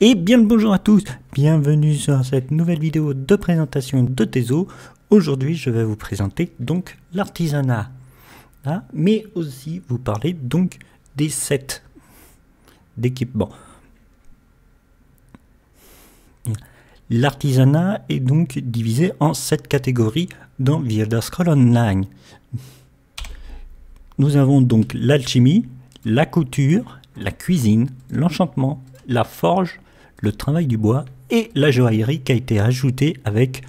Et bien le bonjour à tous, bienvenue sur cette nouvelle vidéo de présentation de Tezo. Aujourd'hui je vais vous présenter donc l'artisanat, hein, mais aussi vous parler donc des sets d'équipement. L'artisanat est donc divisé en sept catégories dans The Elder Scrolls Online. Nous avons donc l'alchimie, la couture, la cuisine, l'enchantement, la forge, le travail du bois et la joaillerie qui a été ajoutée avec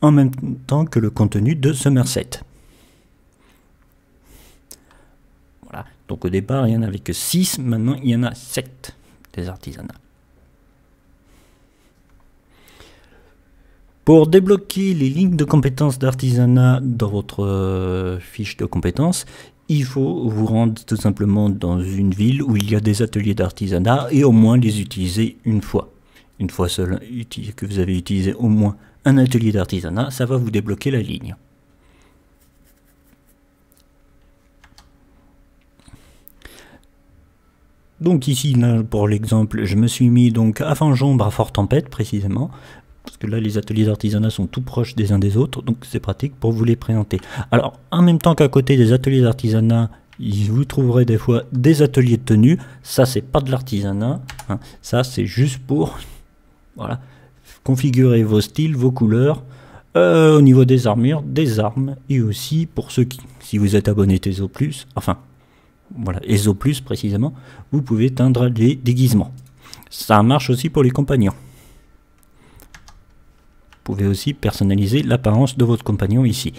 en même temps que le contenu de Somerset. Voilà, donc au départ il n'y en avait que 6, maintenant il y en a 7 des artisanats. Pour débloquer les lignes de compétences d'artisanat dans votre euh, fiche de compétences, il faut vous rendre tout simplement dans une ville où il y a des ateliers d'artisanat et au moins les utiliser une fois. Une fois seul que vous avez utilisé au moins un atelier d'artisanat, ça va vous débloquer la ligne. Donc ici, pour l'exemple, je me suis mis donc à Fanjombre à Fort Tempête précisément parce que là les ateliers d'artisanat sont tout proches des uns des autres, donc c'est pratique pour vous les présenter. Alors en même temps qu'à côté des ateliers d'artisanat, vous trouverez des fois des ateliers de tenue, ça c'est pas de l'artisanat, hein. ça c'est juste pour voilà, configurer vos styles, vos couleurs, euh, au niveau des armures, des armes, et aussi pour ceux qui, si vous êtes abonné ESO+, enfin voilà, ESO+, précisément, vous pouvez teindre des déguisements. Ça marche aussi pour les compagnons pouvez aussi personnaliser l'apparence de votre compagnon ici.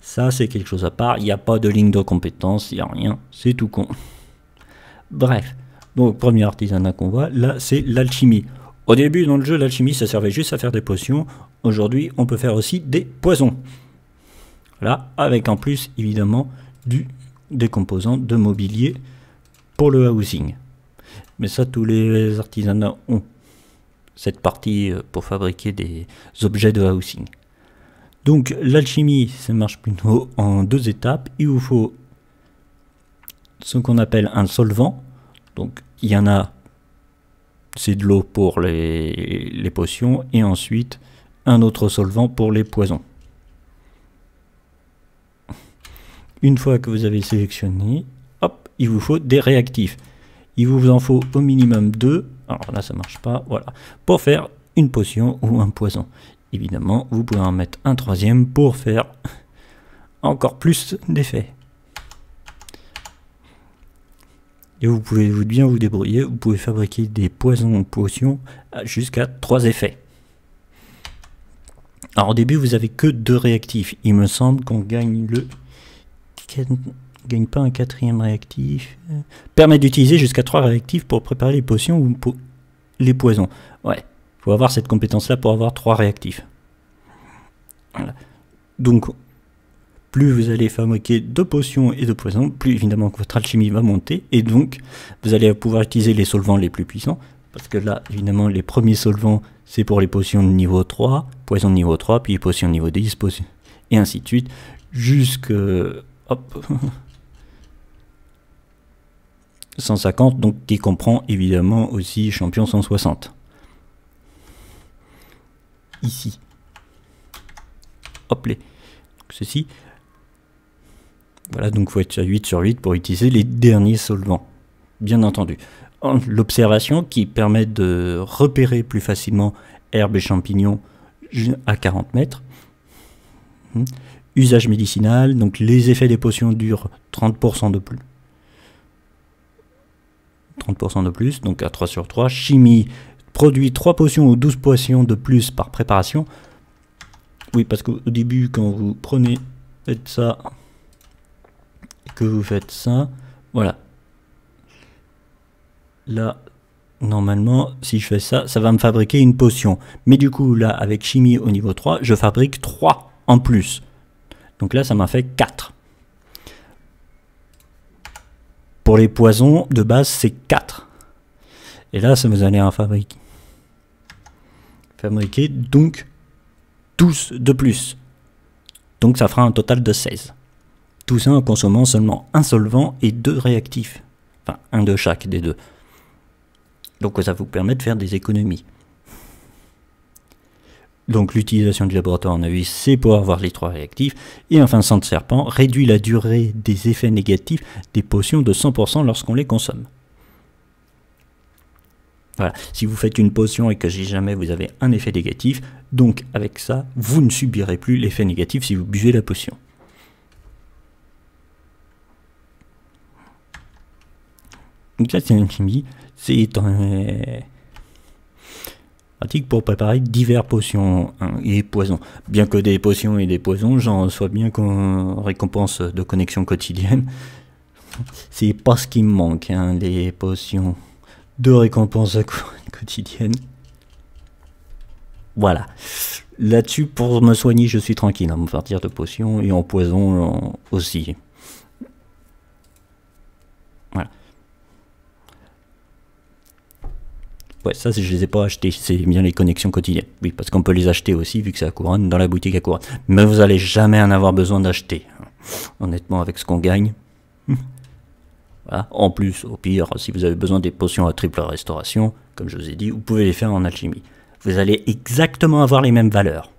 Ça, c'est quelque chose à part. Il n'y a pas de ligne de compétence, il n'y a rien. C'est tout con. Bref. Donc, premier artisanat qu'on voit, là, c'est l'alchimie. Au début, dans le jeu, l'alchimie, ça servait juste à faire des potions. Aujourd'hui, on peut faire aussi des poisons. Là, avec en plus, évidemment, du, des composants de mobilier pour le housing. Mais ça, tous les artisanats ont cette partie euh, pour fabriquer des objets de housing. Donc l'alchimie, ça marche plutôt en deux étapes. Il vous faut ce qu'on appelle un solvant. Donc il y en a, c'est de l'eau pour les, les, potions, et ensuite un autre solvant pour les poisons. Une fois que vous avez sélectionné, hop, il vous faut des réactifs. Il vous en faut au minimum deux alors là, ça marche pas. Voilà. Pour faire une potion ou un poison. Évidemment, vous pouvez en mettre un troisième pour faire encore plus d'effets. Et vous pouvez bien vous débrouiller. Vous pouvez fabriquer des poisons ou potions jusqu'à trois effets. Alors au début, vous avez que deux réactifs. Il me semble qu'on gagne le gagne pas un quatrième réactif. Permet d'utiliser jusqu'à trois réactifs pour préparer les potions ou les poisons. Ouais, faut avoir cette compétence-là pour avoir trois réactifs. Donc, plus vous allez fabriquer de potions et de poisons, plus évidemment votre alchimie va monter, et donc vous allez pouvoir utiliser les solvants les plus puissants, parce que là, évidemment, les premiers solvants, c'est pour les potions de niveau 3, poisons de niveau 3, puis les potions de niveau 10, et ainsi de suite, jusque... Hop 150, donc qui comprend évidemment aussi champion 160. Ici. Hop les. Ceci. Voilà, donc il faut être à 8 sur 8 pour utiliser les derniers solvants. Bien entendu. L'observation qui permet de repérer plus facilement herbes et champignons à 40 mètres. Hmm. Usage médicinal, donc les effets des potions durent 30% de plus 30% de plus, donc à 3 sur 3. Chimie produit 3 potions ou 12 potions de plus par préparation. Oui, parce qu'au début, quand vous prenez, faites ça, que vous faites ça, voilà. Là, normalement, si je fais ça, ça va me fabriquer une potion. Mais du coup, là, avec chimie au niveau 3, je fabrique 3 en plus. Donc là, ça m'a fait 4. Pour les poisons, de base, c'est 4. Et là, ça vous allez en fabriquer. Fabriquer donc 12 de plus. Donc ça fera un total de 16. Tout ça en consommant seulement un solvant et deux réactifs. Enfin, un de chaque des deux. Donc ça vous permet de faire des économies. Donc l'utilisation du laboratoire, on a vu, c'est pour avoir les trois réactifs. Et enfin, sang de serpent réduit la durée des effets négatifs des potions de 100% lorsqu'on les consomme. Voilà. Si vous faites une potion et que jamais vous avez un effet négatif, donc avec ça, vous ne subirez plus l'effet négatif si vous buvez la potion. Donc ça, c'est une chimie. C'est un pratique pour préparer divers potions hein, et poisons. Bien que des potions et des poisons, j'en reçois bien qu'on récompense de connexion quotidienne. C'est pas ce qui me manque, hein, les potions de récompense quotidienne. Voilà. Là-dessus, pour me soigner, je suis tranquille à me partir de potions et en poison aussi. Ouais, ça, je les ai pas achetés. C'est bien les connexions quotidiennes. Oui, parce qu'on peut les acheter aussi, vu que c'est à couronne, dans la boutique à couronne. Mais vous allez jamais en avoir besoin d'acheter. Honnêtement, avec ce qu'on gagne. Voilà. En plus, au pire, si vous avez besoin des potions à triple restauration, comme je vous ai dit, vous pouvez les faire en alchimie. Vous allez exactement avoir les mêmes valeurs.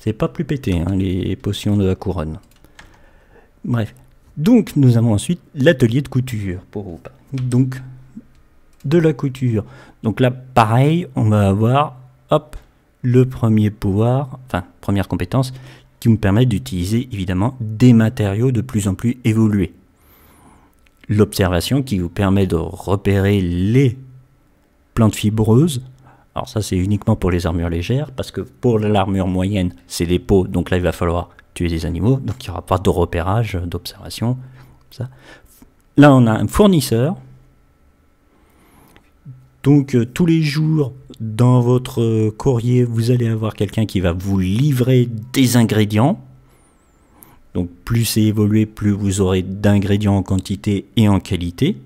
C'est pas plus pété, hein, les potions de la couronne. Bref. Donc, nous avons ensuite l'atelier de couture pour vous. Donc, de la couture. Donc là, pareil, on va avoir, le premier pouvoir, enfin, première compétence, qui me permet d'utiliser évidemment des matériaux de plus en plus évolués. L'observation qui vous permet de repérer les plantes fibreuses. Alors ça c'est uniquement pour les armures légères, parce que pour l'armure moyenne, c'est des peaux, donc là il va falloir tuer des animaux, donc il n'y aura pas de repérage, d'observation. Là on a un fournisseur, donc euh, tous les jours dans votre euh, courrier, vous allez avoir quelqu'un qui va vous livrer des ingrédients. Donc plus c'est évolué, plus vous aurez d'ingrédients en quantité et en qualité.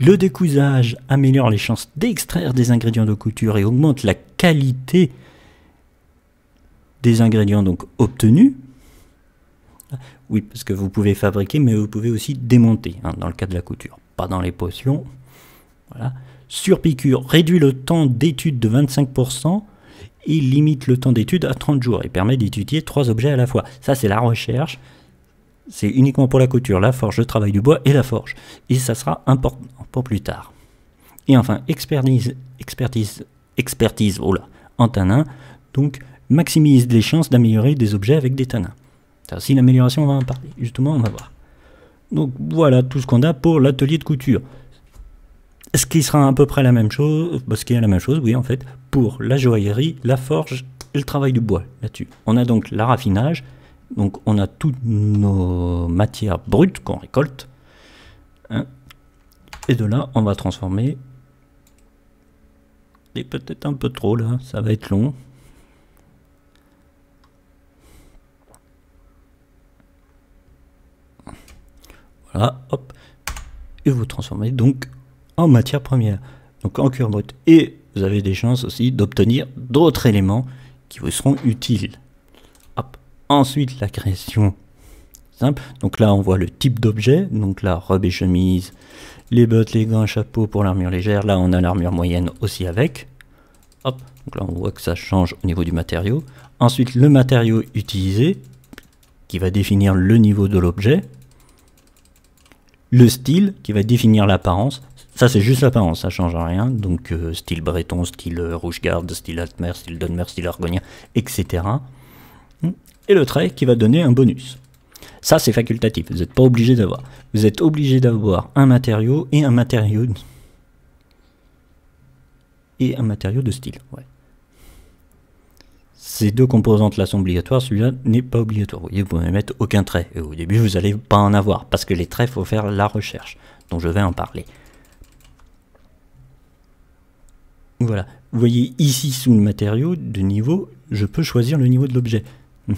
Le décousage améliore les chances d'extraire des ingrédients de couture et augmente la qualité des ingrédients donc obtenus. Oui, parce que vous pouvez fabriquer, mais vous pouvez aussi démonter hein, dans le cas de la couture, pas dans les potions. Voilà. Surpiqûre réduit le temps d'étude de 25% et limite le temps d'étude à 30 jours et permet d'étudier trois objets à la fois. Ça, c'est la recherche. C'est uniquement pour la couture, la forge, le travail du bois et la forge. Et ça sera important pour plus tard. Et enfin, expertise, expertise, expertise oh là, en tanin. Donc, maximise les chances d'améliorer des objets avec des tanins. Ça aussi, l'amélioration, on va en parler. Justement, on va voir. Donc, voilà tout ce qu'on a pour l'atelier de couture. Ce qui sera à peu près la même chose, qu'il y a la même chose, oui, en fait, pour la joaillerie, la forge et le travail du bois là-dessus. On a donc la raffinage, donc on a toutes nos matières brutes qu'on récolte. Hein. et de là, on va transformer. Et peut-être un peu trop là, ça va être long. Voilà, hop. Et vous transformez donc en matière première, donc en cuir brut. Et vous avez des chances aussi d'obtenir d'autres éléments qui vous seront utiles. Ensuite, la création simple. Donc là, on voit le type d'objet. Donc là, robe et chemise, les bottes, les gants, chapeau pour l'armure légère. Là, on a l'armure moyenne aussi avec. Hop. Donc là, on voit que ça change au niveau du matériau. Ensuite, le matériau utilisé, qui va définir le niveau de l'objet. Le style, qui va définir l'apparence. Ça, c'est juste l'apparence, ça change rien. Donc, euh, style breton, style euh, rouge-garde, style altmer, style donmer, style argonien, etc. Hmm. Et le trait qui va donner un bonus. Ça, c'est facultatif, vous n'êtes pas obligé d'avoir. Vous êtes obligé d'avoir un matériau et un matériau. Et un matériau de style. Ces deux composantes-là sont obligatoires, celui-là n'est pas obligatoire. Vous voyez, vous pouvez mettre aucun trait. Et au début, vous n'allez pas en avoir, parce que les traits, il faut faire la recherche. Donc je vais en parler. Voilà. Vous voyez ici sous le matériau de niveau, je peux choisir le niveau de l'objet.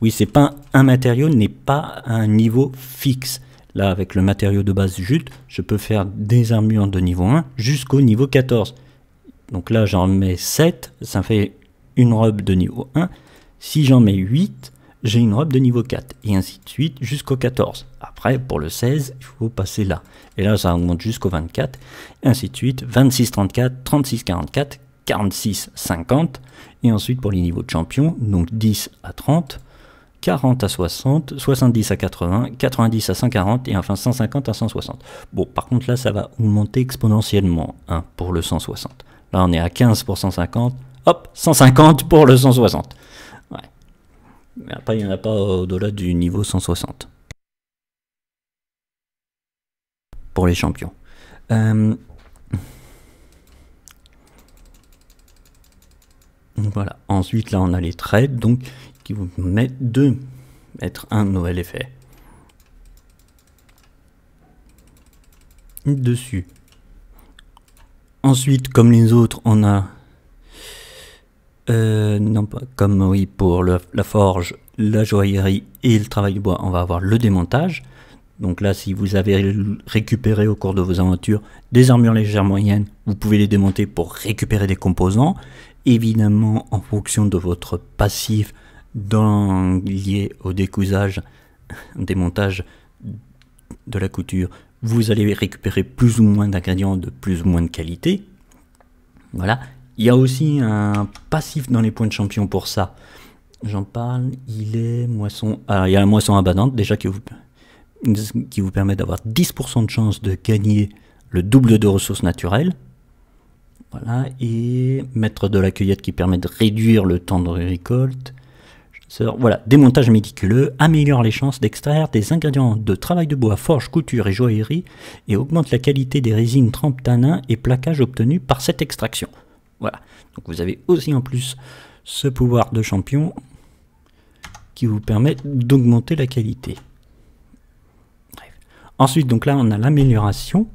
oui, c'est pas un matériau n'est pas un niveau fixe. Là, avec le matériau de base jute, je peux faire des armures de niveau 1 jusqu'au niveau 14. Donc là, j'en mets 7, ça fait une robe de niveau 1. Si j'en mets 8, j'ai une robe de niveau 4, et ainsi de suite jusqu'au 14. Après, pour le 16, il faut passer là. Et là, ça remonte jusqu'au 24, et ainsi de suite, 26, 34, 36, 44, 46, 50, et ensuite pour les niveaux de champion, donc 10 à 30, 40 à 60, 70 à 80, 90 à 140 et enfin 150 à 160. Bon, par contre là, ça va augmenter exponentiellement hein, pour le 160. Là, on est à 15 pour 150, hop, 150 pour le 160. Mais après, il n'y en a pas au-delà du niveau 160. Pour les champions. Euh, voilà. Ensuite, là, on a les trades, donc qui vous permettent de mettre un nouvel effet dessus. Ensuite, comme les autres, on a euh, non comme oui pour la forge, la joaillerie et le travail du bois, on va avoir le démontage. Donc là, si vous avez récupéré au cours de vos aventures des armures légères moyennes, vous pouvez les démonter pour récupérer des composants. Évidemment, en fonction de votre passif lié au décousage, démontage de la couture, vous allez récupérer plus ou moins d'ingrédients de plus ou moins de qualité. Voilà. Il y a aussi un passif dans les points de champion pour ça. J'en parle, il est moisson. Alors, il y a la moisson abattante déjà qui vous, qui vous permet d'avoir 10% de chance de gagner le double de ressources naturelles. Voilà, et mettre de la cueillette qui permet de réduire le temps de récolte. Voilà, démontage méticuleux améliore les chances d'extraire des ingrédients de travail de bois, forge, couture et joaillerie et augmente la qualité des résines trempe tanin et plaquage obtenus par cette extraction. Voilà, donc vous avez aussi en plus ce pouvoir de champion qui vous permet d'augmenter la qualité. Ensuite, donc là, on a l'amélioration.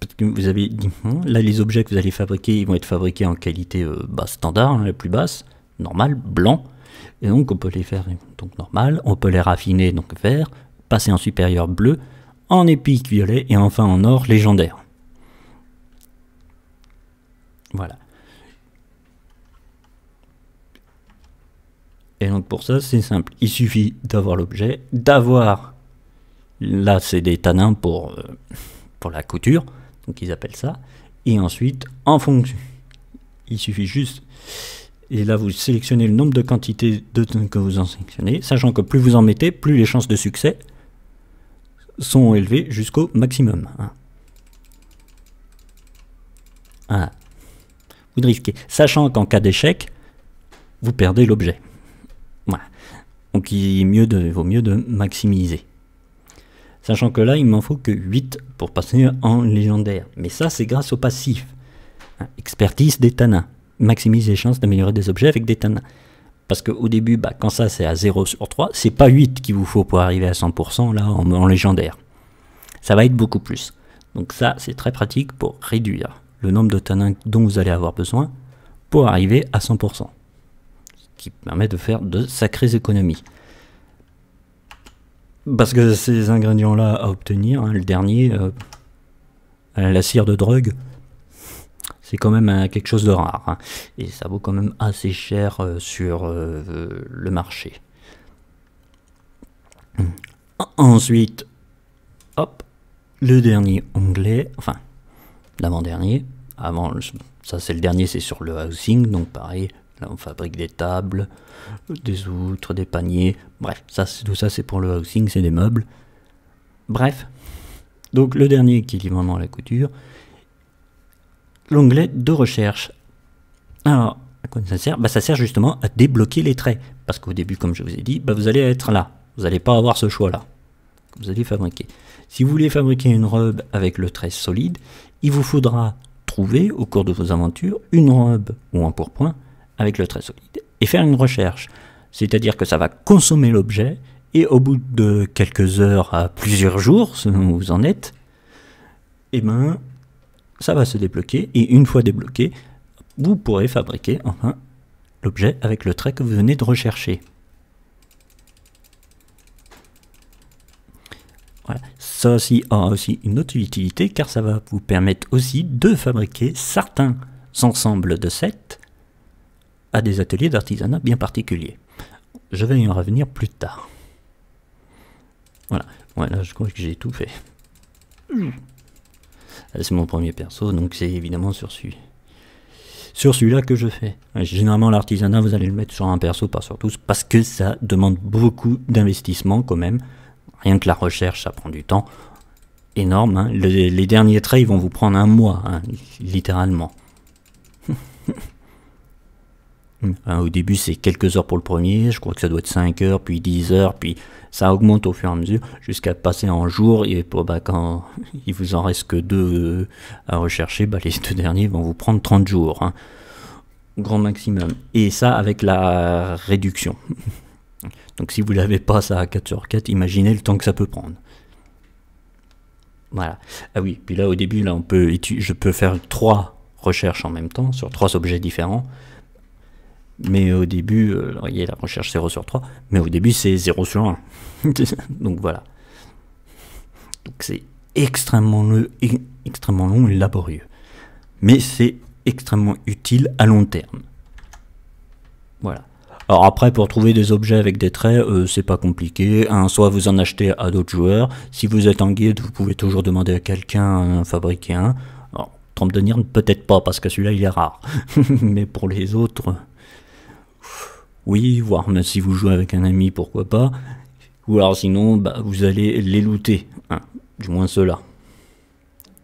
Parce que vous avez hein, là, les objets que vous allez fabriquer, ils vont être fabriqués en qualité euh, standard, hein, la plus basse, normale, blanc. Et donc on peut les faire donc normal, on peut les raffiner donc vert, passer en supérieur bleu, en épique violet et enfin en or légendaire. Voilà. Et donc pour ça c'est simple, il suffit d'avoir l'objet, d'avoir, là c'est des tanins pour, euh, pour la couture, donc ils appellent ça, et ensuite en fonction, il suffit juste et là, vous sélectionnez le nombre de quantités de que vous en sélectionnez, sachant que plus vous en mettez, plus les chances de succès sont élevées jusqu'au maximum. Hein. Vous ne risquez. Sachant qu'en cas d'échec, vous perdez l'objet. Donc il, vaut mieux de maximiser. Sachant que là, il m'en faut que 8 pour passer en légendaire. Mais ça, c'est grâce au passif. Expertise des tanins maximise les chances d'améliorer des objets avec des tanins. Parce qu'au début, bah, quand ça c'est à 0 sur 3, c'est pas 8 qu'il vous faut pour arriver à 100% là en, légendaire. Ça va être beaucoup plus. Donc ça, c'est très pratique pour réduire le nombre de tanins dont vous allez avoir besoin pour arriver à 100%. Qui permet de faire de sacrées économies. Parce que ces ingrédients-là à obtenir, hein, le dernier, euh, la cire de drogue, c'est quand même euh, quelque chose de rare. Hein. Et ça vaut quand même assez cher euh, sur le marché. Ensuite, hop, le dernier onglet, enfin, l'avant-dernier. Avant, ça c'est le dernier, c'est sur le housing, donc pareil, là on fabrique des tables, des outres, des paniers, bref, ça, tout ça c'est pour le housing, c'est des meubles. Bref, donc le dernier qui est vraiment la couture, l'onglet de recherche. Alors, à quoi ça sert? Bah, Ça sert justement à débloquer les traits. Parce qu'au début, comme je vous ai dit, bah, vous allez être là. Vous n'allez pas avoir ce choix-là. Vous allez fabriquer. Si vous voulez fabriquer une robe avec le trait solide, il vous faudra trouver au cours de vos aventures une robe ou un pourpoint avec le trait solide et faire une recherche. C'est-à-dire que ça va consommer l'objet et au bout de quelques heures à plusieurs jours, selon où vous en êtes, eh ben, ça va se débloquer et une fois débloqué, vous pourrez fabriquer enfin l'objet avec le trait que vous venez de rechercher. Voilà. Ça aussi aura aussi une autre utilité car ça va vous permettre aussi de fabriquer certains ensembles de sets à des ateliers d'artisanat bien particuliers. Je vais y revenir plus tard. Voilà, voilà, je crois que j'ai tout fait. C'est mon premier perso, donc c'est évidemment sur celui sur celui-là que je fais. Généralement, l'artisanat, vous allez le mettre sur un perso, pas sur tous, parce que ça demande beaucoup d'investissement quand même. Rien que la recherche, ça prend du temps énorme. Hein. Les, derniers traits, ils vont vous prendre un mois, hein, littéralement. Hein, au début, c'est quelques heures pour le premier, je crois que ça doit être 5 heures, puis 10 heures, puis ça augmente au fur et à mesure, jusqu'à passer en jour, et bah, quand il vous en reste que deux euh, à rechercher, bah, les deux derniers vont vous prendre 30 jours, hein. grand maximum. Et ça avec la réduction. Donc si vous n'avez pas ça à 4 sur 4, imaginez le temps que ça peut prendre. Voilà. Ah oui, puis là au début, là, on peut, je peux faire trois recherches en même temps sur trois objets différents. Mais au début, euh, il y a la recherche 0 sur 3, mais au début c'est 0 sur 1. Donc voilà. Donc c'est extrêmement, extrêmement long et laborieux. Mais c'est extrêmement utile à long terme. Voilà. Alors après, pour trouver des objets avec des traits, euh, c'est pas compliqué. soit vous en achetez à d'autres joueurs. Si vous êtes en guide, vous pouvez toujours demander à quelqu'un de fabriquer un. Alors, trompe de peut-être pas, parce que celui-là, il est rare. Mais pour les autres, oui, voire même si vous jouez avec un ami, pourquoi pas. Ou alors sinon, bah, vous allez les looter, hein, du moins ceux-là.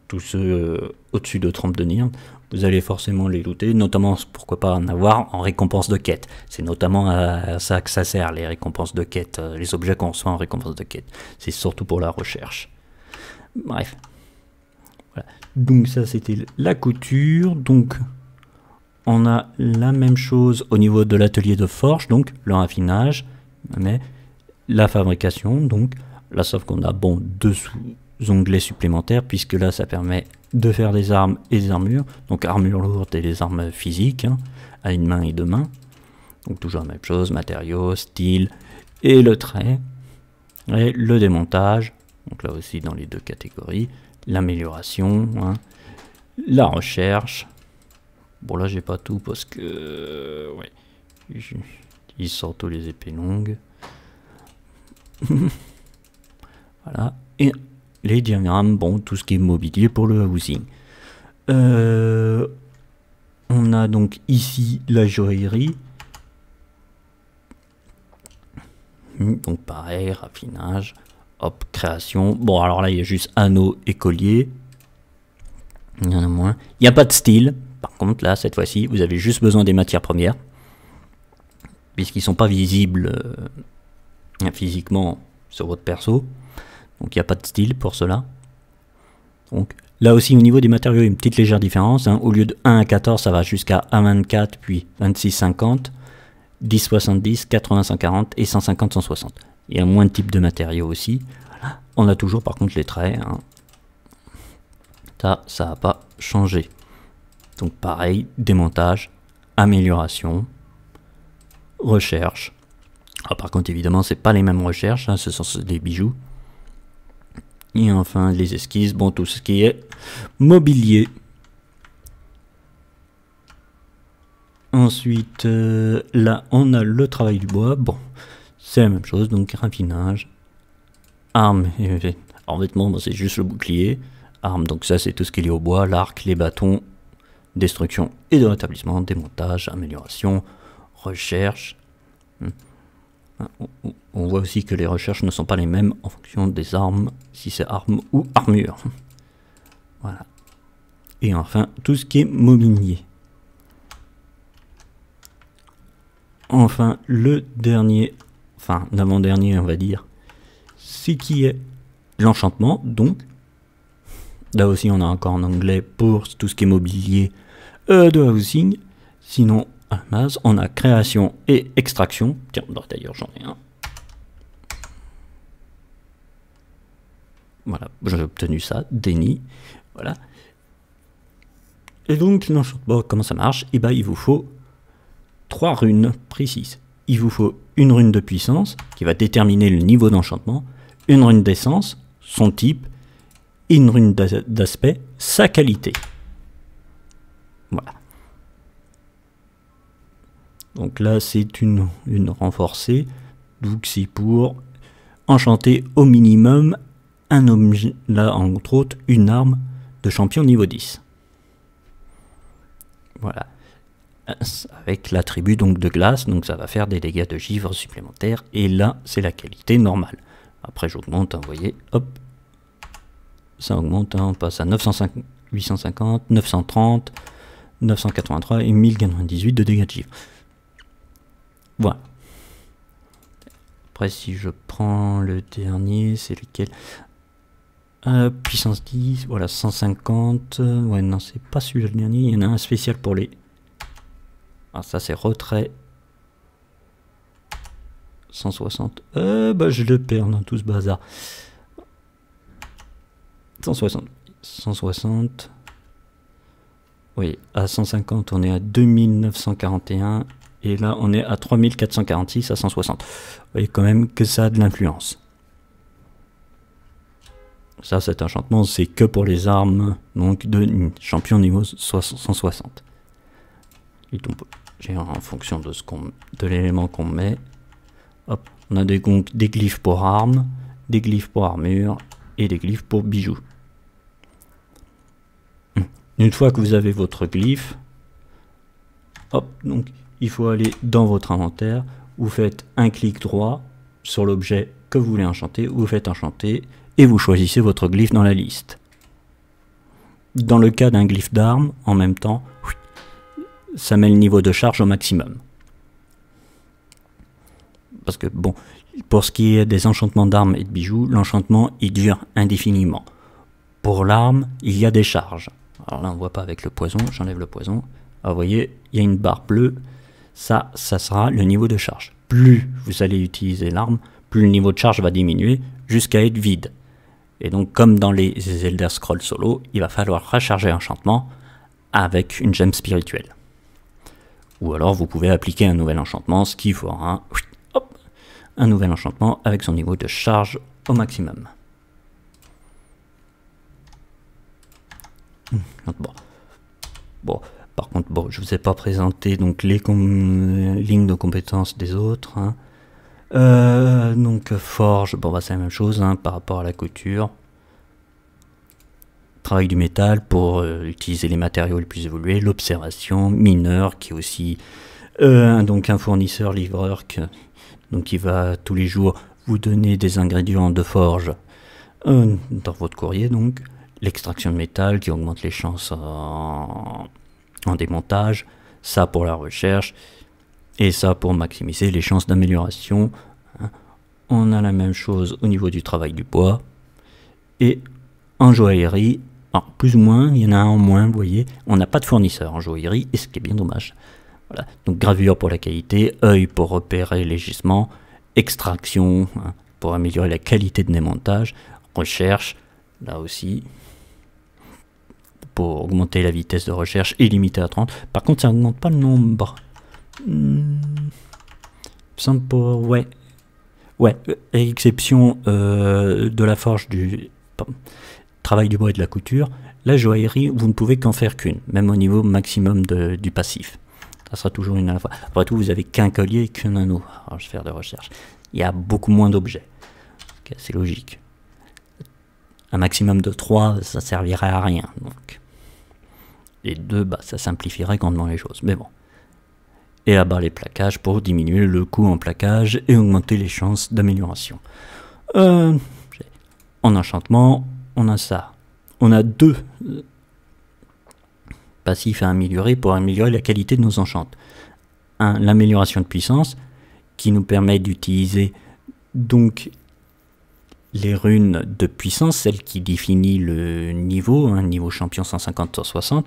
Tous ceux au-dessus de 30 deniers, vous allez forcément les looter, notamment, pourquoi pas en avoir en récompense de quête. C'est notamment à ça que ça sert, les récompenses de quête, euh, les objets qu'on reçoit en récompense de quête. C'est surtout pour la recherche. Bref. Voilà. Donc ça, c'était la couture. Donc on a la même chose au niveau de l'atelier de forge, donc le raffinage, mais la fabrication, donc là sauf qu'on a bon deux onglets supplémentaires puisque là ça permet de faire des armes et des armures, donc armure lourde et les armes physiques hein, à une main et deux mains, donc toujours la même chose, matériaux, style et le trait, et le démontage, donc là aussi dans les deux catégories, l'amélioration, hein, la recherche, Bon là j'ai pas tout parce que... ouais. Il sort tous les épées longues. voilà. Et les diagrammes, bon, tout ce qui est mobilier pour le housing. Euh, on a donc ici la joaillerie. Donc pareil, raffinage. Hop, création. Bon, alors là, il y a juste anneau et collier. Il y en a moins. Il n'y a pas de style. Par contre, là, cette fois-ci, vous avez juste besoin des matières premières, puisqu'ils ne sont pas visibles euh, physiquement sur votre perso. Donc il n'y a pas de style pour cela. Donc là aussi au niveau des matériaux, une petite légère différence. Hein. Au lieu de 1 à 14, ça va jusqu'à 1,24 puis 26,50, 10,70, 80, et 150, 160. Il y a moins de types de matériaux aussi. On a toujours par contre les traits. Hein. Ça, ça n'a pas changé. Donc pareil, démontage, amélioration, recherche. Ah, par contre, évidemment, c'est pas les mêmes recherches, hein, ce sont des bijoux. Et enfin, les esquisses, bon, tout ce qui est mobilier. Ensuite, euh, là, on a le travail du bois. Bon, c'est la même chose, donc raffinage, armes. En vêtements, c'est juste le bouclier. Armes, donc ça, c'est tout ce qui est lié au bois, l'arc, les bâtons, destruction et de rétablissement, démontage, amélioration, recherche. Hmm. On voit aussi que les recherches ne sont pas les mêmes en fonction des armes, si c'est arme ou armure. Voilà. Et enfin, tout ce qui est mobilier. Enfin, le dernier, enfin l'avant-dernier on va dire, ce qui est l'enchantement, donc. Là aussi on a encore en anglais pour tout ce qui est mobilier, euh, de housing. Sinon, base, on a création et extraction. Tiens, d'ailleurs, j'en ai un. Voilà, j'ai obtenu ça, déni. Voilà. Et donc, bon, comment ça marche? Eh bien, il vous faut trois runes précises. Il vous faut une rune de puissance qui va déterminer le niveau d'enchantement, une rune d'essence, son type, une rune d'aspect, sa qualité. Voilà. Donc là, c'est une, une renforcée. Donc c'est pour enchanter au minimum un objet, là entre autres, une arme de champion niveau 10. Voilà. Avec l'attribut donc de glace, donc ça va faire des dégâts de givre supplémentaires. Et là, c'est la qualité normale. Après, j'augmente, hein, vous voyez, hop. Ça augmente, hein, on passe à 950, 850, 930, 983 et 1098 de dégâts de givre. Voilà. Après, si je prends le dernier, c'est lequel? Euh, Puissance 10, voilà, 150. Ouais, non, c'est pas celui-là le dernier. Il y en a un spécial pour les... Ah, ça, c'est retrait. 160. Euh, bah, je le perds dans tout ce bazar. 160. 160. Oui, à 150, on est à 2941. Et là, on est à 3446 à 160. Vous voyez quand même que ça a de l'influence. Ça, cet enchantement, c'est que pour les armes donc de champion niveau 160. J'ai en fonction de de l'élément qu'on met. Hop, on a des, des glyphes pour armes, des glyphes pour armure et des glyphes pour bijoux. Une fois que vous avez votre glyphe, il faut aller dans votre inventaire, vous faites un clic droit sur l'objet que vous voulez enchanter, vous faites enchanter et vous choisissez votre glyphe dans la liste. Dans le cas d'un glyphe d'arme, en même temps, ça met le niveau de charge au maximum. Parce que bon, pour ce qui est des enchantements d'armes et de bijoux, l'enchantement il dure indéfiniment. Pour l'arme, il y a des charges. Alors là on voit pas avec le poison, j'enlève le poison. Alors vous voyez, il y a une barre bleue ça, ça sera le niveau de charge. Plus vous allez utiliser l'arme, plus le niveau de charge va diminuer jusqu'à être vide. Et donc, comme dans les Elder Scrolls solo, il va falloir recharger l'enchantement avec une gemme spirituelle. Ou alors, vous pouvez appliquer un nouvel enchantement, ce qui fera un nouvel enchantement avec son niveau de charge au maximum. Bon. Bon, par contre, bon, je ne vous ai pas présenté donc les lignes de compétences des autres. Hein. Euh, donc forge, bon, bah, c'est la même chose hein, par rapport à la couture. Travail du métal pour euh, utiliser les matériaux les plus évolués. L'observation, mineur qui est aussi euh, donc un fournisseur livreur donc qui va tous les jours vous donner des ingrédients de forge dans votre courrier donc l'extraction de métal qui augmente les chances en démontage, ça pour la recherche, et ça pour maximiser les chances d'amélioration. Hein. On a la même chose au niveau du travail du bois. Et en joaillerie, plus ou moins, il y en a un en moins, vous voyez, on n'a pas de fournisseur en joaillerie, et ce qui est bien dommage. Voilà. Donc gravure pour la qualité, œil pour repérer les gisements, extraction hein, pour améliorer la qualité de démontage, recherche, là aussi, pour augmenter la vitesse de recherche et limiter à 30. Par contre, ça n'augmente pas le nombre. Hmm. pour... Ouais. Ouais, exception euh, de la forge du travail du bois et de la couture, la joaillerie, vous ne pouvez qu'en faire qu'une, même au niveau maximum du passif. Ça sera toujours une à la fois. Après tout, vous avez qu'un collier et qu'un anneau. Alors, je vais faire des recherches. Il y a beaucoup moins d'objets. C'est logique. Un maximum de 3, ça servirait à rien. Donc. Et deux, bah, ça simplifierait grandement les choses. Mais bon. Et à bas les plaquages pour diminuer le coût en plaquage et augmenter les chances d'amélioration. Euh, en enchantement, on a ça. On a deux euh, passifs à améliorer pour améliorer la qualité de nos enchantes. Un, l'amélioration de puissance, qui nous permet d'utiliser donc les runes de puissance, celle qui définit le niveau, un niveau champion 150-160, Hein.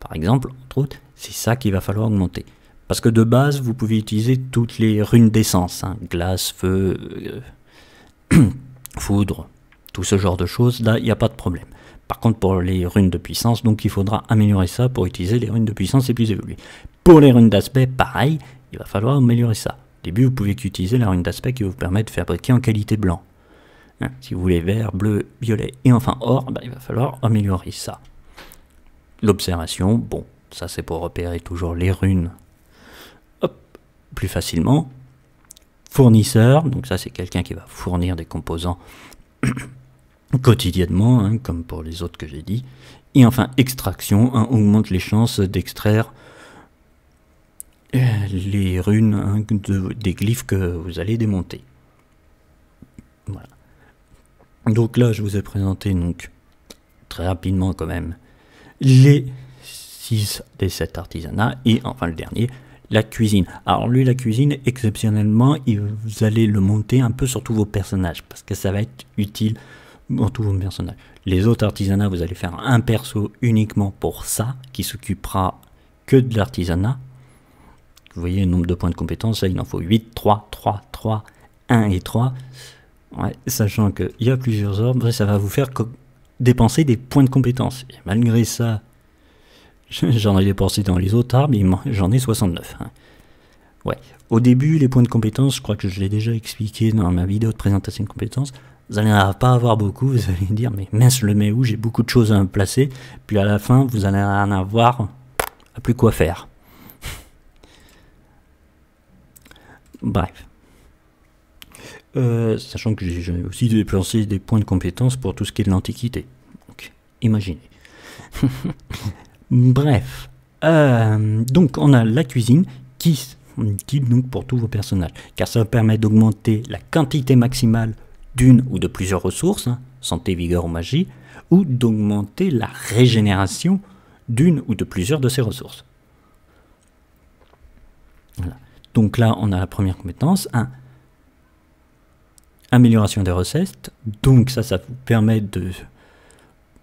Par exemple, entre autres, c'est ça qu'il va falloir augmenter. Parce que de base, vous pouvez utiliser toutes les runes d'essence, hein. glace, feu, euh, foudre, tout ce genre de choses, là, il n'y a pas de problème. Par contre, pour les runes de puissance, donc il faudra améliorer ça pour utiliser les runes de puissance les plus évoluées. Pour les runes d'aspect, pareil, il va falloir améliorer ça. Au début, vous pouvez utiliser la rune d'aspect qui vous permet de fabriquer en qualité blanc. Hein. si vous voulez vert, bleu, violet et enfin or, ben, il va falloir améliorer ça. L'observation, bon, ça c'est pour repérer toujours les runes plus facilement. Fournisseur, donc ça c'est quelqu'un qui va fournir des composants quotidiennement, hein, comme pour les autres que j'ai dit. Et enfin, extraction, hein, augmente les chances d'extraire euh, les runes hein, des glyphes que vous allez démonter. Voilà. Donc là, je vous ai présenté donc très rapidement quand même les 6 des 7 artisanats et enfin le dernier, la cuisine. Alors lui, la cuisine, exceptionnellement, vous allez le monter un peu sur tous vos personnages parce que ça va être utile dans tous vos personnages. Les autres artisanats, vous allez faire un perso uniquement pour ça, qui s'occupera que de l'artisanat. Vous voyez le nombre de points de compétence, il en faut 8, 3, 3, 3, 1 et 3. Ouais, sachant qu'il y a plusieurs ordres, ça va vous faire dépenser des points de compétence. Et malgré ça, j'en ai dépensé dans les autres arbres, j'en ai 69. Hein. Ouais. Au début, les points de compétence, je crois que je l'ai déjà expliqué dans ma vidéo de présentation de compétences, vous n'allez pas avoir beaucoup, vous allez dire, mais mince, le mets où J'ai beaucoup de choses à placer. Puis à la fin, vous allez en avoir à plus quoi faire. Bref. Euh, sachant que j'ai aussi dépensé des points de compétence pour tout ce qui est de l'Antiquité. Donc, imaginez. Bref. Euh, donc, on a la cuisine qui, qui, donc, pour tous vos personnages. Car ça permet d'augmenter la quantité maximale d'une ou de plusieurs ressources, hein, santé, vigueur ou magie, ou d'augmenter la régénération d'une ou de plusieurs de ces ressources. Donc là, on a la première compétence, 1. Amélioration des recettes. Donc ça, ça vous permet de,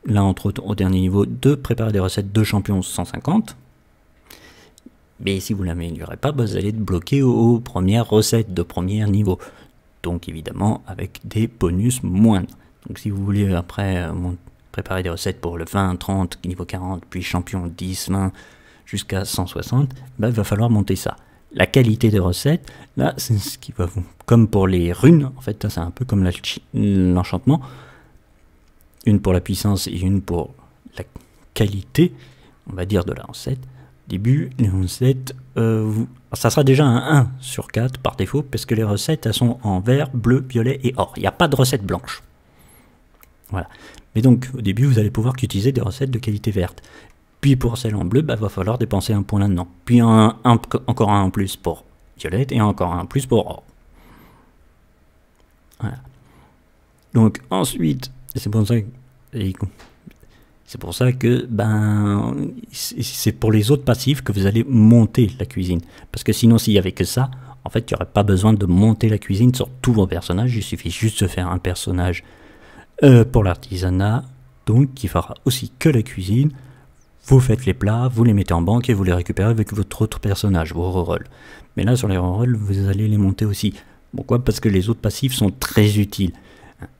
là entre autres au dernier niveau, de préparer des recettes de champions 150. Mais si vous ne l'améliorez pas, vous allez être bloqué aux premières recettes de premier niveau donc évidemment avec des bonus moindres. Donc si vous voulez après euh, préparer des recettes pour le 20, 30, niveau 40, puis champion 10, 20, jusqu'à 160, bah, il va falloir monter ça. La qualité des recettes, là, c'est ce qui va vous... Comme pour les runes, en fait, c'est un peu comme l'enchantement. Une pour la puissance et une pour la qualité, on va dire, de la recette. Début, les recettes, euh, ça sera déjà un 1 sur 4 par défaut, parce que les recettes, elles sont en vert, bleu, violet et or. Il n'y a pas de recette blanche. Voilà. Mais donc, au début, vous allez pouvoir utiliser des recettes de qualité verte. Puis pour celles en bleu, bah, va falloir dépenser un point là-dedans. Puis un, encore un en plus pour violette et encore un en plus pour or. Voilà. Donc ensuite, c'est pour ça que c'est pour ben, c'est pour les autres passifs que vous allez monter la cuisine. Parce que sinon, s'il n'y avait que ça, en fait, il n'y aurait pas besoin de monter la cuisine sur tous vos personnages. Il suffit juste de faire un personnage euh, pour l'artisanat, donc qui fera aussi que la cuisine. Vous faites les plats, vous les mettez en banque et vous les récupérez avec votre autre personnage, vos rerolls. Mais là, sur les rerolls, vous allez les monter aussi. Pourquoi? Parce que les autres passifs sont très utiles.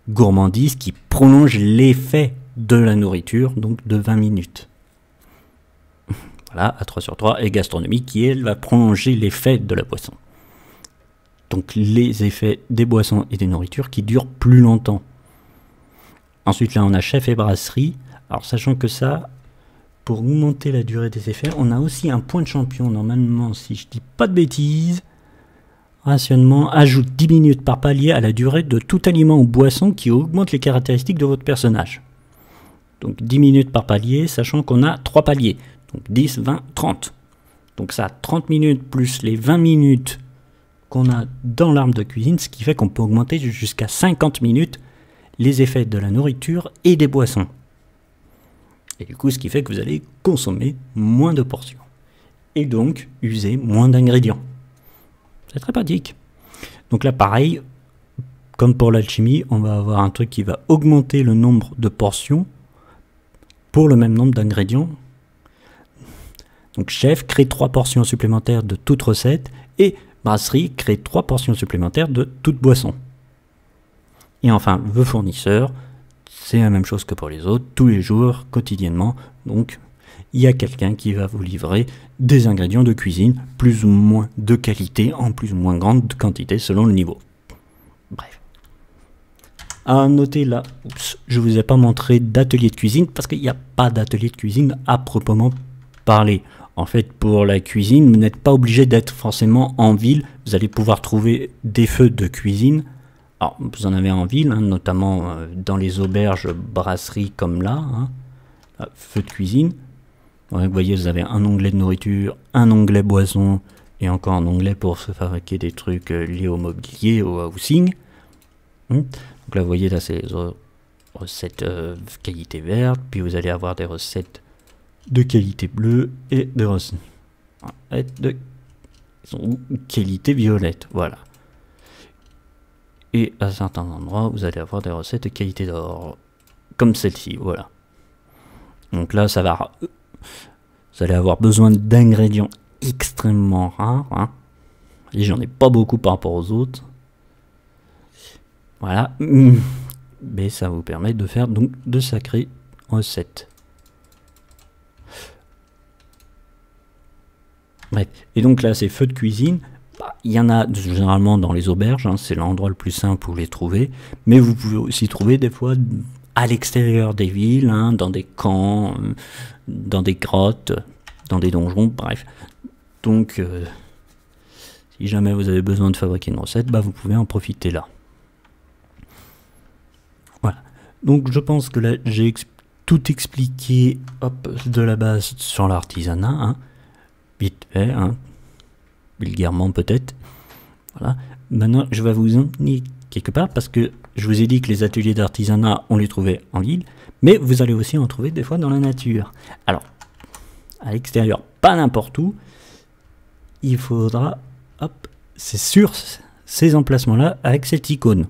Gourmandise qui prolonge l'effet de la nourriture, donc de 20 minutes. Voilà, à 3 sur 3, et gastronomie qui, elle, va prolonger l'effet de la boisson. Donc les effets des boissons et des nourritures qui durent plus longtemps. Ensuite, là, on a chef et brasserie. Alors, sachant que ça, pour augmenter la durée des effets, on a aussi un point de champion. Normalement, si je dis pas de bêtises, rationnement ajoute 10 minutes par palier à la durée de tout aliment ou boisson qui augmente les caractéristiques de votre personnage. Donc 10 minutes par palier, sachant qu'on a 3 paliers. Donc 10, 20, 30. Donc ça, 30 minutes plus les 20 minutes qu'on a dans l'arme de cuisine, ce qui fait qu'on peut augmenter jusqu'à 50 minutes les effets de la nourriture et des boissons. Et du coup, ce qui fait que vous allez consommer moins de portions. Et donc, user moins d'ingrédients. C'est très pratique. Donc là, pareil, comme pour l'alchimie, on va avoir un truc qui va augmenter le nombre de portions pour le même nombre d'ingrédients. Donc chef crée trois portions supplémentaires de toute recette et brasserie crée trois portions supplémentaires de toute boisson. Et enfin, le fournisseur, c'est la même chose que pour les autres, tous les jours, quotidiennement. Donc, il y a quelqu'un qui va vous livrer des ingrédients de cuisine, plus ou moins de qualité, en plus ou moins grande quantité selon le niveau. Bref. À noter là, oups, je vous ai pas montré d'atelier de cuisine parce qu'il n'y a pas d'atelier de cuisine à proprement parler. en fait, pour la cuisine, vous n'êtes pas obligé d'être forcément en ville. Vous allez pouvoir trouver des feux de cuisine. Alors, vous en avez en ville, hein, notamment euh, dans les auberges, brasseries comme là. Hein. feu de cuisine. vous voyez, vous avez un onglet de nourriture, un onglet boisson et encore un onglet pour se fabriquer des trucs euh, liés au mobilier, au housing. Hmm. Donc là, vous voyez, là, c'est les recettes euh, qualité verte. Puis vous allez avoir des recettes de qualité bleue et de recettes de qualité violette. Voilà. Et à certains endroits, vous allez avoir des recettes de qualité d'or. Comme celle-ci, voilà. Donc là, ça va... Vous allez avoir besoin d'ingrédients extrêmement rares. Hein. Et j'en ai pas beaucoup par rapport aux autres. Voilà. Mais ça vous permet de faire donc de sacrées recettes. Et donc là, ces feux de cuisine, il y en a généralement dans les auberges, hein, c'est l'endroit le plus simple où les trouver, mais vous pouvez aussi trouver des fois à l'extérieur des villes, hein, dans des camps, euh, dans des grottes, dans des donjons, bref. Donc, euh, si jamais vous avez besoin de fabriquer une recette, bah, vous pouvez en profiter là. Voilà. Donc, je pense que là, j'ai tout expliqué de la base sur l'artisanat. Hein vite fait, hein, vulgairement peut-être. Voilà. Maintenant, je vais vous emmener quelque part parce que je vous ai dit que les ateliers d'artisanat, on les trouvait en ville, mais vous allez aussi en trouver des fois dans la nature. Alors, à l'extérieur, pas n'importe où, il faudra, hop, c'est sur ces emplacements-là avec cette icône.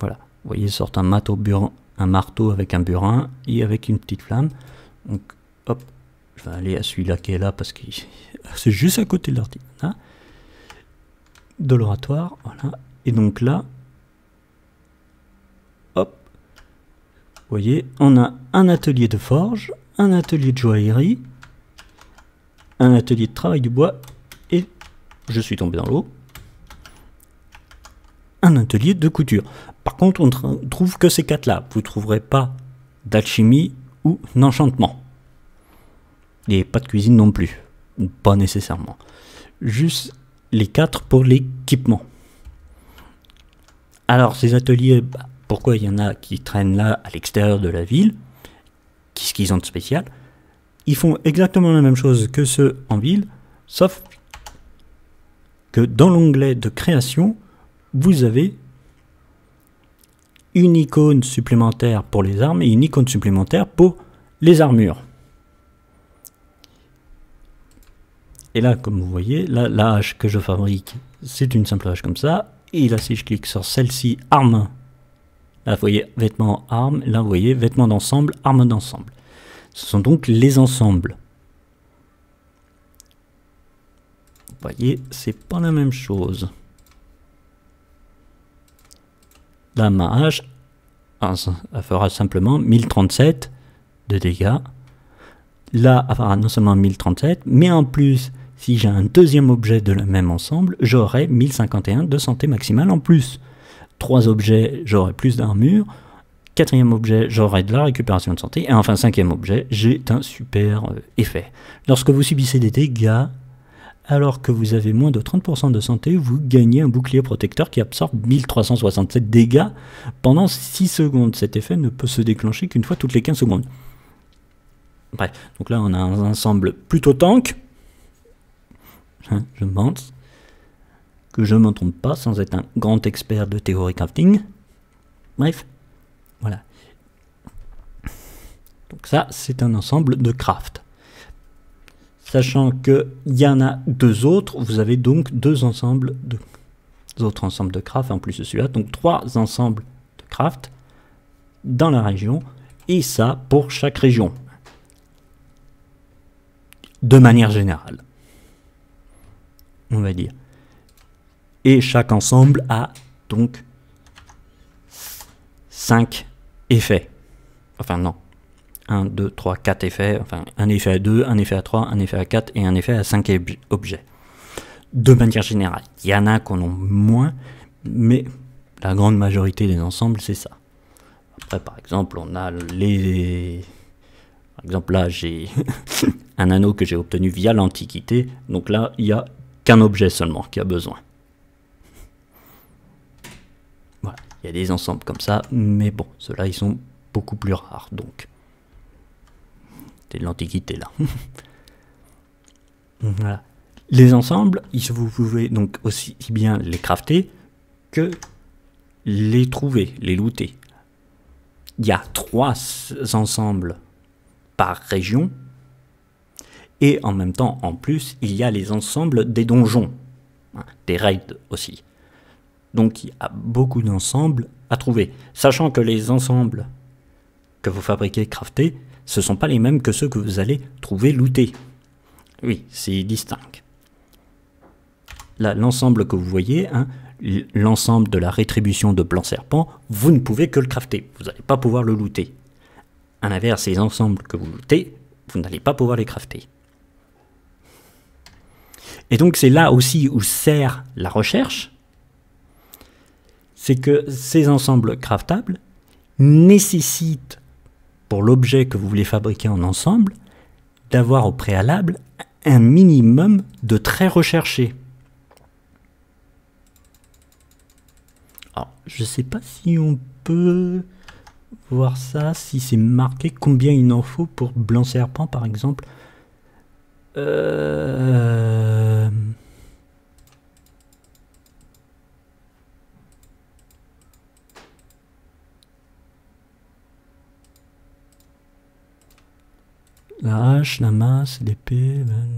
Voilà, vous voyez, sortent un, burin, un marteau avec un burin et avec une petite flamme. Donc, hop, je vais aller à celui-là qui est là parce que c'est juste à côté de l'artisanat. De l'oratoire, voilà. Et donc là, hop, vous voyez, on a un atelier de forge, un atelier de joaillerie, un atelier de travail du bois, et je suis tombé dans l'eau, un atelier de couture. Par contre, on ne trouve que ces quatre-là. Vous ne trouverez pas d'alchimie ou d'enchantement. Et pas de cuisine non plus. Ou pas nécessairement. Juste les quatre pour l'équipement. Alors ces ateliers, pourquoi il y en a qui traînent là à l'extérieur de la ville Qu'est-ce qu'ils ont de spécial Ils font exactement la même chose que ceux en ville, sauf que dans l'onglet de création, vous avez une icône supplémentaire pour les armes et une icône supplémentaire pour les armures. Et là, comme vous voyez, la hache que je fabrique, c'est une simple hache comme ça. Et là, si je clique sur celle-ci, arme, là, vous voyez, vêtements, armes. Là, vous voyez, vêtements d'ensemble, armes d'ensemble. Ce sont donc les ensembles. Vous voyez, c'est pas la même chose. Là, ma hache, elle fera simplement 1037 de dégâts. Là, elle fera non seulement 1037, mais en plus, si j'ai un deuxième objet de le même ensemble, j'aurai 1051 de santé maximale en plus. Trois objets, j'aurai plus d'armure. Quatrième objet, j'aurai de la récupération de santé. Et enfin, cinquième objet, j'ai un super euh, effet. Lorsque vous subissez des dégâts, alors que vous avez moins de 30% de santé, vous gagnez un bouclier protecteur qui absorbe 1367 dégâts pendant 6 secondes. Cet effet ne peut se déclencher qu'une fois toutes les 15 secondes. Bref, donc là on a un ensemble plutôt tank, Je pense, que je ne m'en trompe pas sans être un grand expert de théorie crafting. Bref, voilà. Donc ça, c'est un ensemble de craft. Sachant qu'il y en a deux autres, vous avez donc deux ensembles de autres ensembles de craft en plus de celui-là, donc trois ensembles de craft dans la région, et ça pour chaque région, de manière générale on va dire. Et chaque ensemble a donc 5 effets. Enfin non. 1, 2, 3, 4 effets. Enfin un effet à 2, un effet à 3, un effet à 4 et un effet à 5 objets. De manière générale. Il y en a qu'on a moins, mais la grande majorité des ensembles, c'est ça. Après, par exemple, on a les... Par exemple, là, j'ai un anneau que j'ai obtenu via l'Antiquité. Donc là, il n'y a qu'un objet seulement qui a besoin. Voilà, il y a des ensembles comme ça, mais bon, ceux-là, ils sont beaucoup plus rares, donc. C'est de l'Antiquité, là. Les ensembles, vous pouvez donc aussi bien les crafter que les trouver, les looter. Il y a trois ensembles par région, et en même temps, en plus, il y a les ensembles des donjons, hein, des raids aussi. Donc il y a beaucoup d'ensembles à trouver, sachant que les ensembles que vous fabriquez, crafter, ce ne sont pas les mêmes que ceux que vous allez trouver looter. Oui, c'est distinct. Là, l'ensemble que vous voyez, hein, l'ensemble de la rétribution de blanc serpent, vous ne pouvez que le crafter. Vous n'allez pas pouvoir le looter. À l'inverse, les ensembles que vous lootez, vous n'allez pas pouvoir les crafter. Et donc c'est là aussi où sert la recherche, c'est que ces ensembles craftables nécessitent, pour l'objet que vous voulez fabriquer en ensemble, d'avoir au préalable un minimum de traits recherchés. Alors, je ne sais pas si on peut voir ça, si c'est marqué combien il en faut pour blanc serpent par exemple. Euh... La hache, la masse, l'épée. Ben...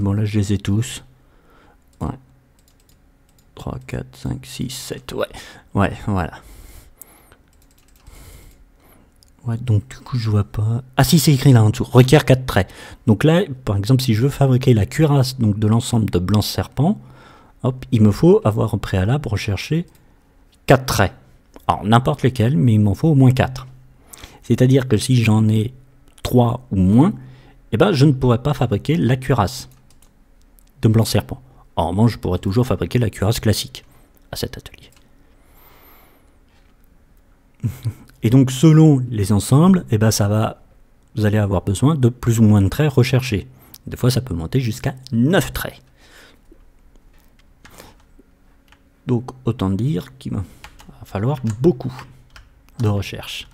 Bon là je les ai tous. Ouais. 3, 4, 5, 6, 7. Ouais, ouais, voilà. Ouais, donc du coup je vois pas. Ah si c'est écrit là en dessous, requiert 4 traits. Donc là, par exemple, si je veux fabriquer la cuirasse de l'ensemble de blanc serpent, hop, il me faut avoir au préalable rechercher 4 traits. Alors n'importe lesquels, mais il m'en faut au moins 4. C'est-à-dire que si j'en ai 3 ou moins, eh ben, je ne pourrais pas fabriquer la cuirasse de blanc serpent. En revanche, je pourrais toujours fabriquer la cuirasse classique à cet atelier. Et donc, selon les ensembles, eh ben, ça va, vous allez avoir besoin de plus ou moins de traits recherchés. Des fois, ça peut monter jusqu'à 9 traits. Donc, autant dire qu'il va falloir beaucoup de recherche.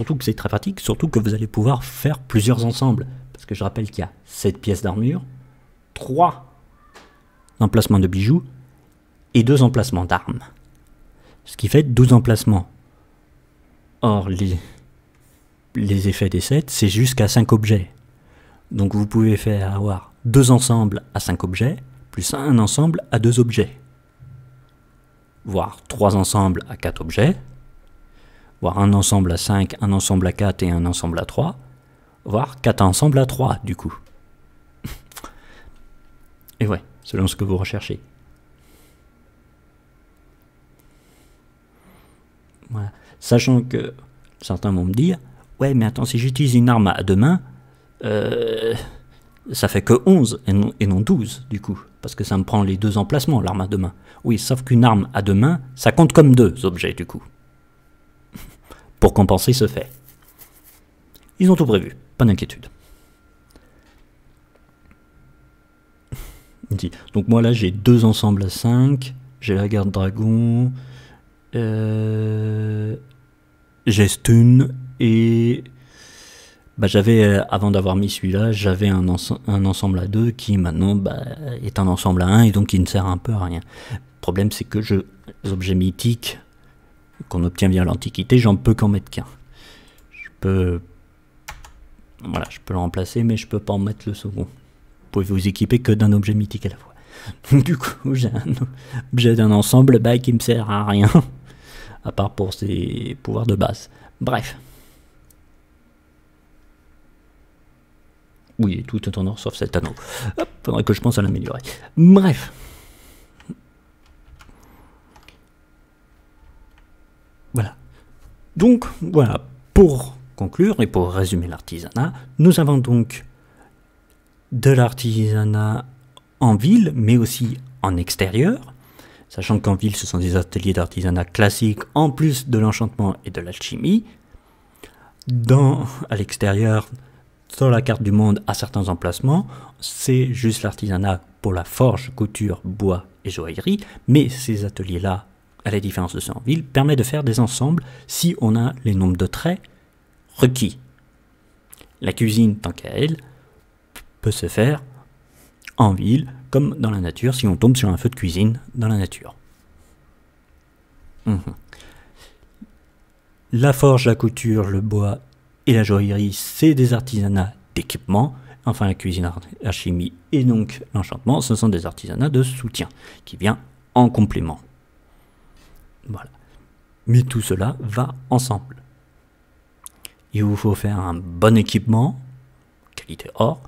Surtout que c'est très pratique, surtout que vous allez pouvoir faire plusieurs ensembles. Parce que je rappelle qu'il y a 7 pièces d'armure, 3 emplacements de bijoux et 2 emplacements d'armes. Ce qui fait 12 emplacements. Or, les, effets des 7, c'est jusqu'à 5 objets. Donc vous pouvez faire avoir 2 ensembles à 5 objets, plus un ensemble à 2 objets. Voire 3 ensembles à 4 objets, voire un ensemble à 5, un ensemble à 4 et un ensemble à 3, voire 4 ensembles à 3 du coup. Et ouais, selon ce que vous recherchez. Voilà. Sachant que certains vont me dire, ouais mais attends, si j'utilise une arme à deux mains, euh, ça fait que 11 et non, et non 12 du coup, parce que ça me prend les deux emplacements, l'arme à deux mains. Oui, sauf qu'une arme à deux mains, ça compte comme deux objets du coup pour compenser ce fait. Ils ont tout prévu, pas d'inquiétude. Donc moi là j'ai deux ensembles à 5, j'ai la garde dragon, euh, j'ai stun et bah, j'avais euh, avant d'avoir mis celui-là j'avais un, un, ensemble à 2 qui maintenant bah, est un ensemble à 1 et donc il ne sert un peu à rien. Le problème c'est que je, les objets mythiques qu'on obtient via l'Antiquité, j'en peux qu'en mettre qu'un. Je peux, voilà, je peux le remplacer, mais je peux pas en mettre le second. Vous pouvez vous équiper que d'un objet mythique à la fois. du coup, j'ai un objet d'un ensemble bah, qui me sert à rien, à part pour ses pouvoirs de base. Bref. Oui, tout est en or sauf cet anneau. Hop, faudrait que je pense à l'améliorer. Bref. Voilà. Donc, voilà, pour conclure et pour résumer l'artisanat, nous avons donc de l'artisanat en ville, mais aussi en extérieur, sachant qu'en ville, ce sont des ateliers d'artisanat classiques, en plus de l'enchantement et de l'alchimie. Dans, à l'extérieur, sur la carte du monde, à certains emplacements, c'est juste l'artisanat pour la forge, couture, bois et joaillerie, mais ces ateliers-là, à la différence de ceux en ville, permettent de faire des ensembles si on a les nombres de traits requis. La cuisine, tant qu'à elle, peut se faire en ville comme dans la nature si on tombe sur un feu de cuisine dans la nature. Mhm. La forge, la couture, le bois et la joaillerie, c'est des artisanats d'équipement. Enfin, la cuisine, la chimie et donc l'enchantement, ce sont des artisanats de soutien qui vient en complément. Voilà. Mais tout cela va ensemble. Il vous faut faire un bon équipement, qualité or,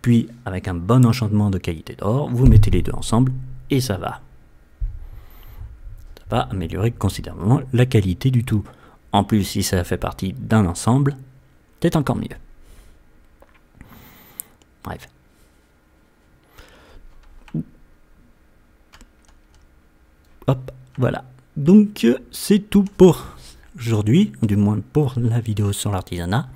puis avec un bon enchantement de qualité d'or, vous mettez les deux ensemble et ça va. Ça va améliorer considérablement la qualité du tout. En plus, si ça fait partie d'un ensemble, c'est encore mieux. Bref. Hop, voilà. Donc c'est tout pour aujourd'hui, du moins pour la vidéo sur l'artisanat.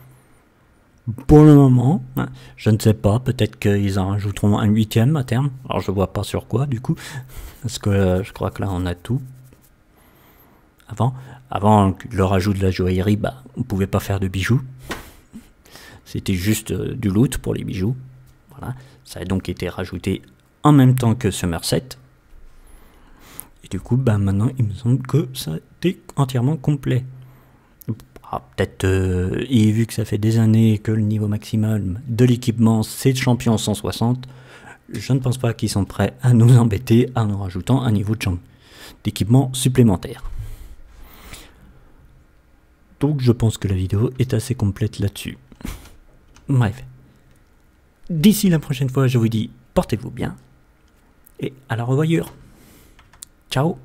Pour le moment, hein, je ne sais pas, peut-être qu'ils en rajouteront un huitième à terme. Alors je vois pas sur quoi du coup, parce que euh, je crois que là on a tout. Avant, avant le rajout de la joaillerie, bah, on pouvait pas faire de bijoux. C'était juste euh, du loot pour les bijoux. Voilà, ça a donc été rajouté en même temps que Somerset. Et du coup, bah, maintenant, il me semble que ça été entièrement complet. Ah, peut-être, euh, vu que ça fait des années que le niveau maximal de l'équipement c'est champion 160, je ne pense pas qu'ils sont prêts à nous embêter en nous rajoutant un niveau d'équipement supplémentaire. Donc je pense que la vidéo est assez complète là-dessus. Bref. D'ici la prochaine fois, je vous dis portez-vous bien et à la revoyure. Ciao